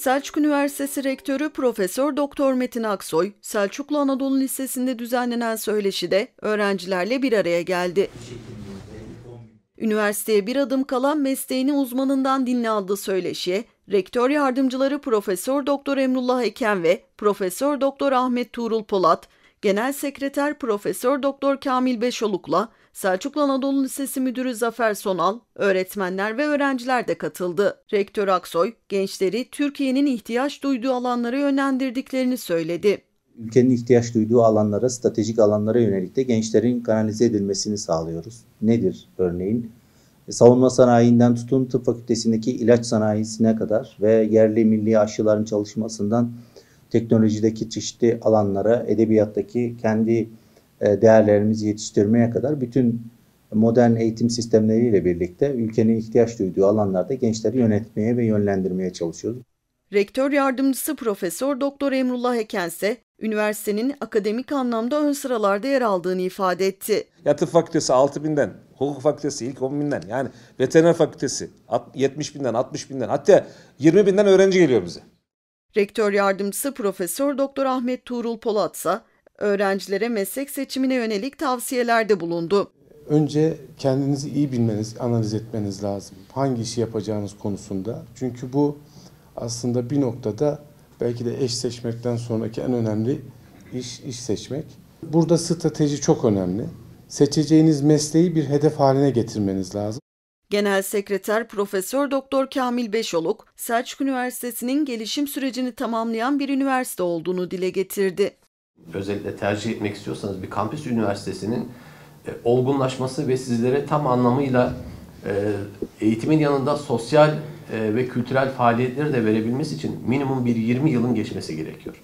Selçuk Üniversitesi Rektörü Profesör Doktor Metin Aksoy, Selçuklu Anadolu Lisesi'nde düzenlenen söyleşide öğrencilerle bir araya geldi. Üniversiteye bir adım kalan mesleğini uzmanından dinle adlı söyleşiye rektör yardımcıları Profesör Doktor Emrullah Eken ve Profesör Doktor Ahmet Tuğrul Polat, Genel Sekreter Profesör Doktor Kamil Beşoluk'la Selçuklu Anadolu Lisesi Müdürü Zafer Sonal, öğretmenler ve öğrenciler de katıldı. Rektör Aksoy, gençleri Türkiye'nin ihtiyaç duyduğu alanlara yönlendirdiklerini söyledi. ülkenin ihtiyaç duyduğu alanlara, stratejik alanlara yönelik de gençlerin kanalize edilmesini sağlıyoruz. Nedir örneğin? E, Savunma sanayinden tutun tıp fakültesindeki ilaç sanayisine kadar ve yerli milli aşıların çalışmasından teknolojideki çeşitli alanlara, edebiyattaki kendi e, değerlerimizi yetiştirmeye kadar bütün modern eğitim sistemleriyle birlikte ülkenin ihtiyaç duyduğu alanlarda gençleri yönetmeye ve yönlendirmeye çalışıyoruz. Rektör yardımcısı Profesör Doktor Emrullah Eken ise üniversitenin akademik anlamda ön sıralarda yer aldığını ifade etti. Ya tıp fakültesi 6 binden, hukuk fakültesi ilk 10 binden yani veteriner fakültesi alt- 70 binden, 60 binden hatta 20 binden öğrenci geliyor bize. Rektör yardımcısı Profesör Doktor Ahmet Tuğrul Polat ise öğrencilere meslek seçimine yönelik tavsiyelerde bulundu. Önce kendinizi iyi bilmeniz, analiz etmeniz lazım. Hangi işi yapacağınız konusunda. Çünkü bu aslında bir noktada belki de eş seçmekten sonraki en önemli iş, iş seçmek. Burada strateji çok önemli. Seçeceğiniz mesleği bir hedef haline getirmeniz lazım. Genel Sekreter Profesör Doktor Kamil Beşoluk, Selçuk Üniversitesi'nin gelişim sürecini tamamlayan bir üniversite olduğunu dile getirdi. özellikle tercih etmek istiyorsanız bir kampüs üniversitesinin e, olgunlaşması ve sizlere tam anlamıyla e, eğitimin yanında sosyal e, ve kültürel faaliyetleri de verebilmesi için minimum bir 20 yılın geçmesi gerekiyor.